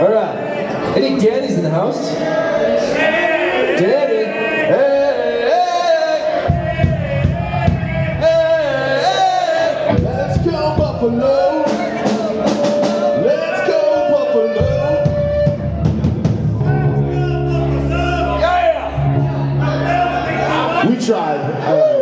All right. Any daddies in the house? Daddy. Hey, hey, hey, hey. Let's go Buffalo. Let's go Buffalo. Yeah. We tried. Uh,